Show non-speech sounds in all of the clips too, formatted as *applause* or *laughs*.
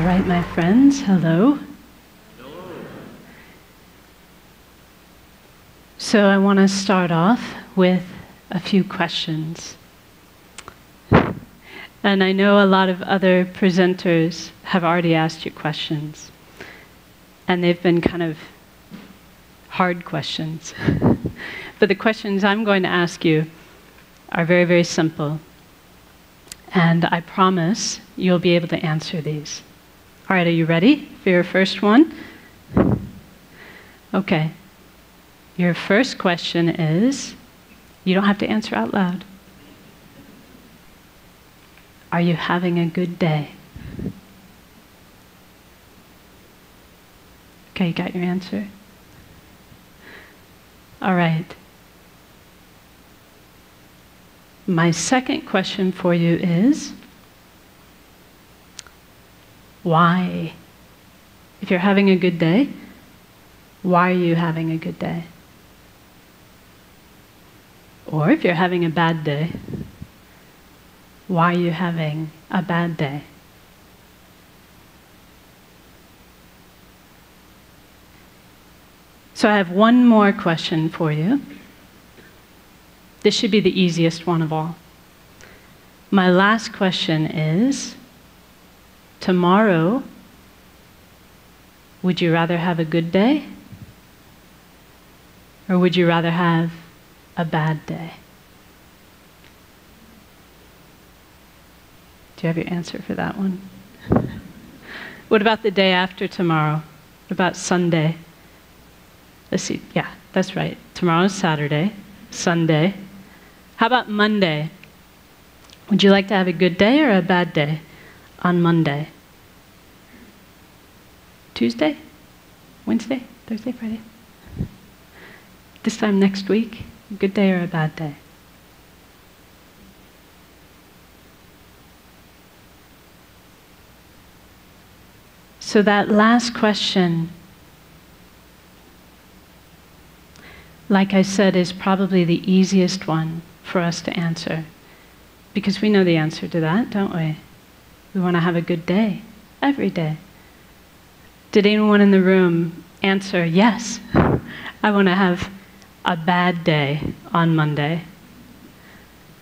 All right, my friends, hello. So, I want to start off with a few questions. And I know a lot of other presenters have already asked you questions, and they've been kind of hard questions. *laughs* but the questions I'm going to ask you are very, very simple. And I promise you'll be able to answer these. All right, are you ready for your first one? Okay. Your first question is you don't have to answer out loud. Are you having a good day? Okay, you got your answer? All right. My second question for you is why? If you're having a good day, why are you having a good day? Or if you're having a bad day, why are you having a bad day? So I have one more question for you. This should be the easiest one of all. My last question is tomorrow, would you rather have a good day? Or would you rather have a bad day? Do you have your answer for that one? *laughs* what about the day after tomorrow? What about Sunday? Let's see. Yeah, that's right. Tomorrow's Saturday, Sunday. How about Monday? Would you like to have a good day or a bad day on Monday? Tuesday? Wednesday? Thursday? Friday? This time next week? A good day or a bad day? So, that last question, like I said, is probably the easiest one for us to answer. Because we know the answer to that, don't we? We want to have a good day, every day. Did anyone in the room answer, yes, I want to have a bad day on Monday?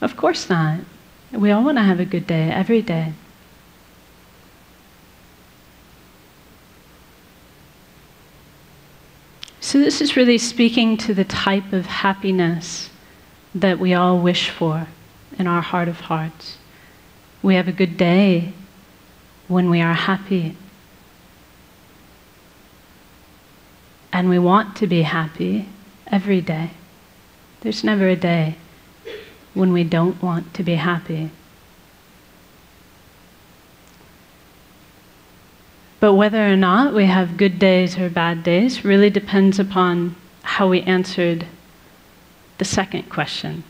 Of course not. We all want to have a good day every day. So, this is really speaking to the type of happiness that we all wish for in our heart of hearts. We have a good day when we are happy. And we want to be happy every day. There's never a day when we don't want to be happy. But whether or not we have good days or bad days really depends upon how we answered the second question.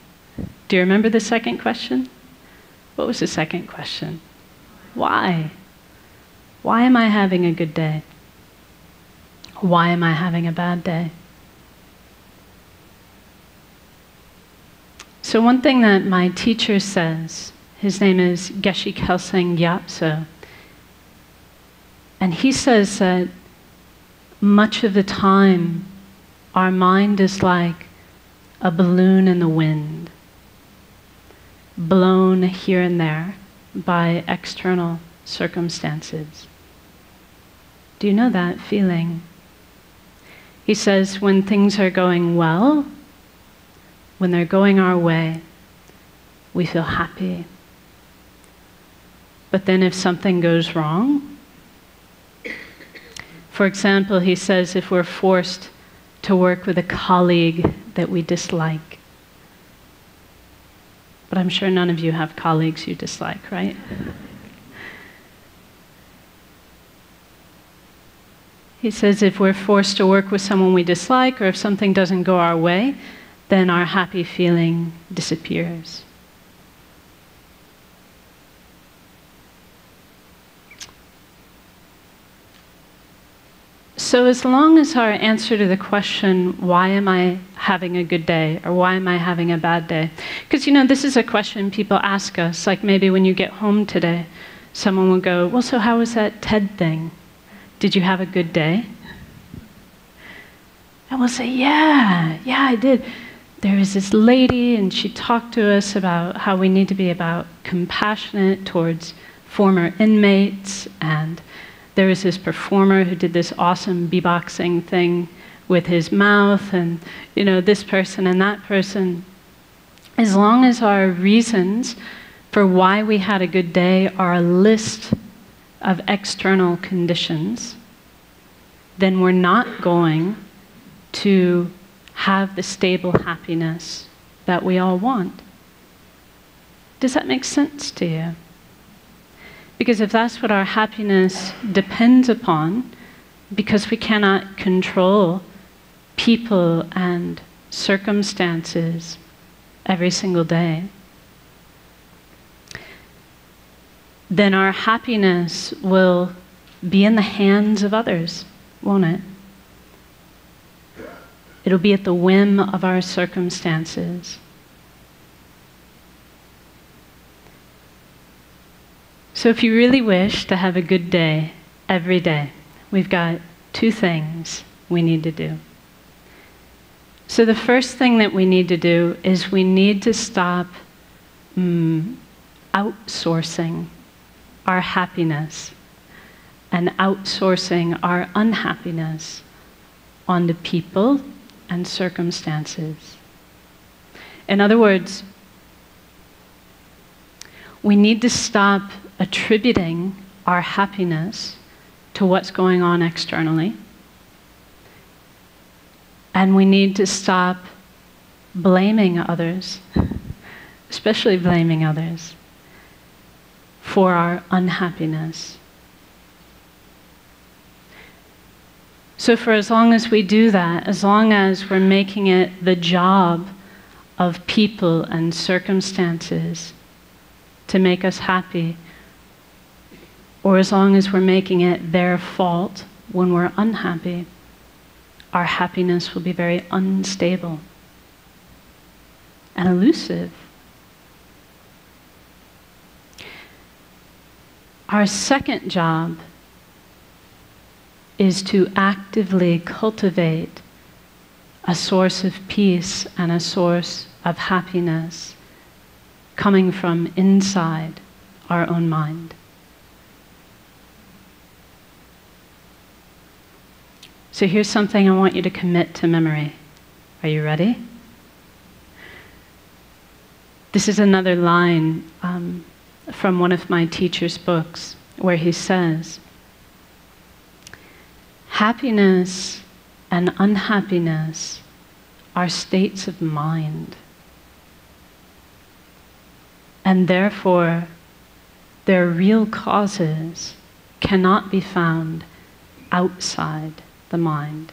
Do you remember the second question? What was the second question? Why? Why am I having a good day? Why am I having a bad day? So, one thing that my teacher says, his name is Geshe Kelsang Gyatso, and he says that much of the time our mind is like a balloon in the wind, blown here and there by external circumstances. Do you know that feeling? He says, when things are going well, when they're going our way, we feel happy. But then if something goes wrong, for example, he says if we're forced to work with a colleague that we dislike, but I'm sure none of you have colleagues you dislike, right? He says if we're forced to work with someone we dislike or if something doesn't go our way, then our happy feeling disappears. So, as long as our answer to the question, why am I having a good day or why am I having a bad day? Because, you know, this is a question people ask us, like maybe when you get home today. someone will go, Well, so how was that TED thing? Did you have a good day? And we'll say, Yeah, yeah, I did. There was this lady, and she talked to us about how we need to be about compassionate towards former inmates. And there was this performer who did this awesome beatboxing thing with his mouth, and you know, this person and that person. As long as our reasons for why we had a good day are a list of external conditions, then we're not going to have the stable happiness that we all want. Does that make sense to you? Because if that's what our happiness depends upon, because we cannot control people and circumstances every single day, then our happiness will be in the hands of others, won't it? It'll be at the whim of our circumstances. So, if you really wish to have a good day every day, we've got two things we need to do. So, the first thing that we need to do is we need to stop mm, outsourcing our happiness and outsourcing our unhappiness onto people and circumstances. In other words, we need to stop attributing our happiness to what's going on externally. And we need to stop blaming others, *laughs* especially blaming others, for our unhappiness. So, for as long as we do that, as long as we're making it the job of people and circumstances to make us happy, or as long as we're making it their fault when we're unhappy, our happiness will be very unstable and elusive. Our second job is to actively cultivate a source of peace and a source of happiness coming from inside our own mind. So here's something I want you to commit to memory. Are you ready? This is another line um, from one of my teacher's books where he says, Happiness and unhappiness are states of mind. And therefore, their real causes cannot be found outside the mind.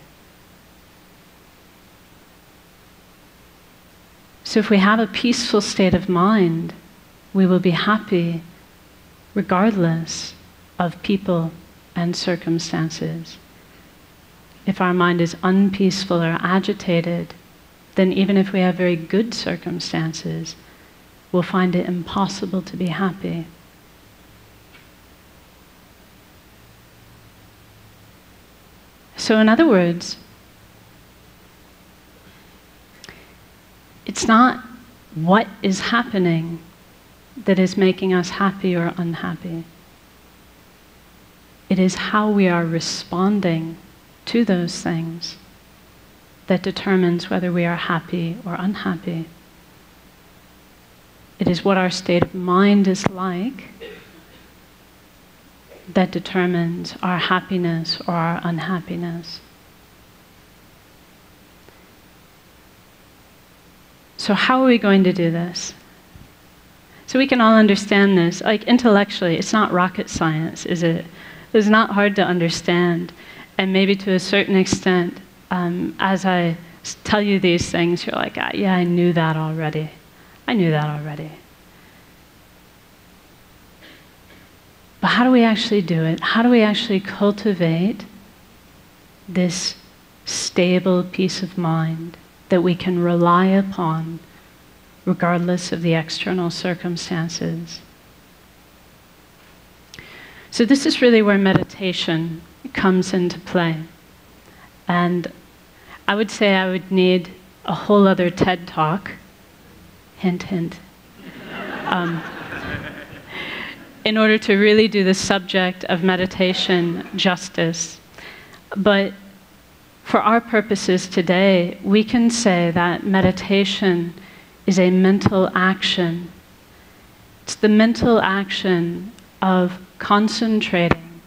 So, if we have a peaceful state of mind, we will be happy regardless of people and circumstances. If our mind is unpeaceful or agitated, then even if we have very good circumstances, we'll find it impossible to be happy. So, in other words, it's not what is happening that is making us happy or unhappy. It is how we are responding to those things that determines whether we are happy or unhappy. It is what our state of mind is like that determines our happiness or our unhappiness. So, how are we going to do this? So, we can all understand this. Like intellectually, it's not rocket science, is it? It's not hard to understand. And maybe to a certain extent, um, as I tell you these things, you're like, ah, yeah, I knew that already. I knew that already. But how do we actually do it? How do we actually cultivate this stable peace of mind that we can rely upon regardless of the external circumstances? So, this is really where meditation comes into play. And I would say I would need a whole other TED talk. Hint, hint. Um, in order to really do the subject of meditation justice. But for our purposes today, we can say that meditation is a mental action. It's the mental action of concentrating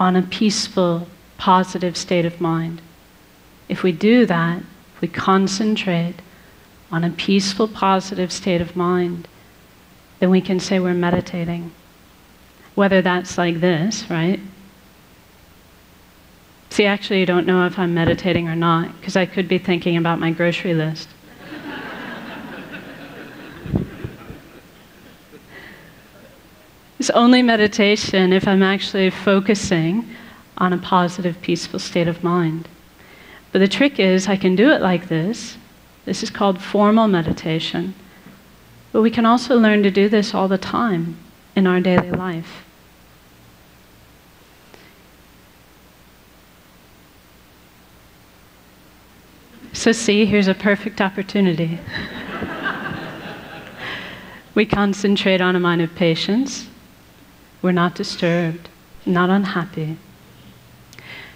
on a peaceful, positive state of mind. If we do that, we concentrate on a peaceful, positive state of mind, then we can say we're meditating. Whether that's like this, right? See, actually, you don't know if I'm meditating or not, because I could be thinking about my grocery list. It's only meditation if I'm actually focusing on a positive, peaceful state of mind. But the trick is, I can do it like this. This is called formal meditation. But we can also learn to do this all the time in our daily life. So, see, here's a perfect opportunity. *laughs* we concentrate on a mind of patience. We're not disturbed, not unhappy.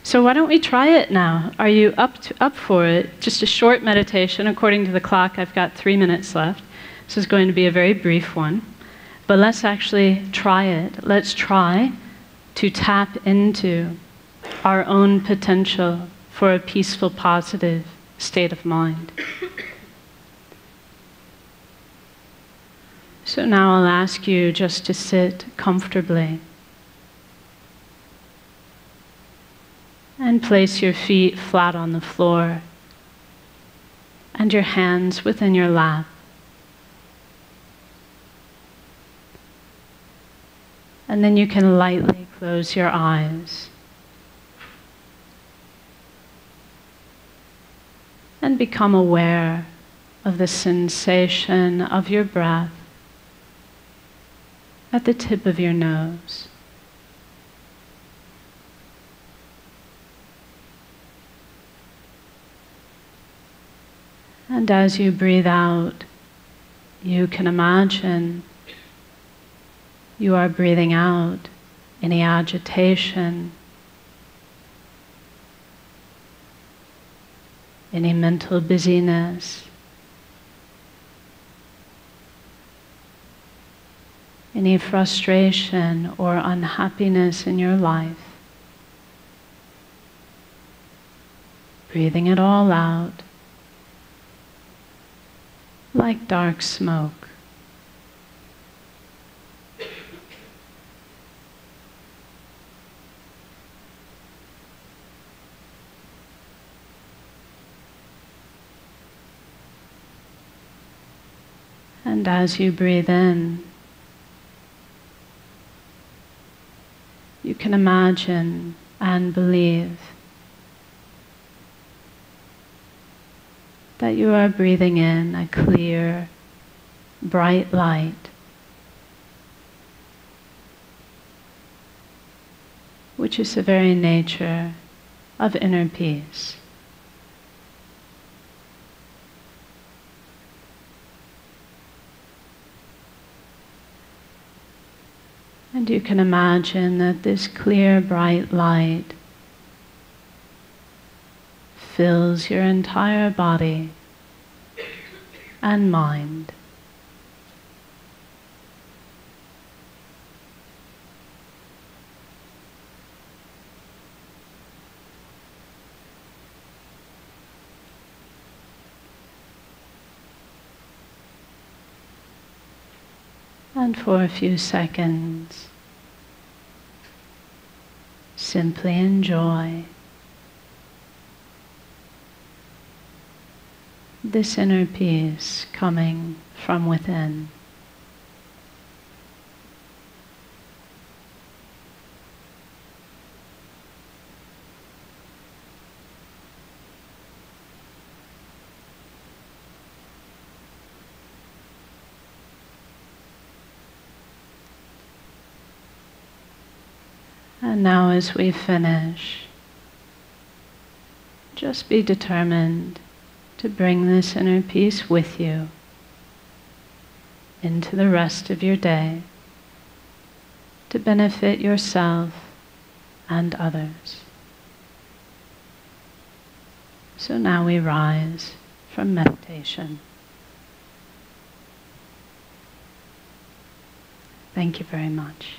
So, why don't we try it now? Are you up, to, up for it? Just a short meditation. According to the clock, I've got three minutes left. This is going to be a very brief one. But let's actually try it. Let's try to tap into our own potential for a peaceful, positive, state of mind. So now I'll ask you just to sit comfortably and place your feet flat on the floor and your hands within your lap. And then you can lightly close your eyes. and become aware of the sensation of your breath at the tip of your nose. And as you breathe out, you can imagine you are breathing out any agitation any mental busyness, any frustration or unhappiness in your life. Breathing it all out like dark smoke. And as you breathe in, you can imagine and believe that you are breathing in a clear, bright light, which is the very nature of inner peace. And you can imagine that this clear, bright light fills your entire body and mind. And for a few seconds, simply enjoy this inner peace coming from within. And now, as we finish, just be determined to bring this inner peace with you into the rest of your day to benefit yourself and others. So now we rise from meditation. Thank you very much.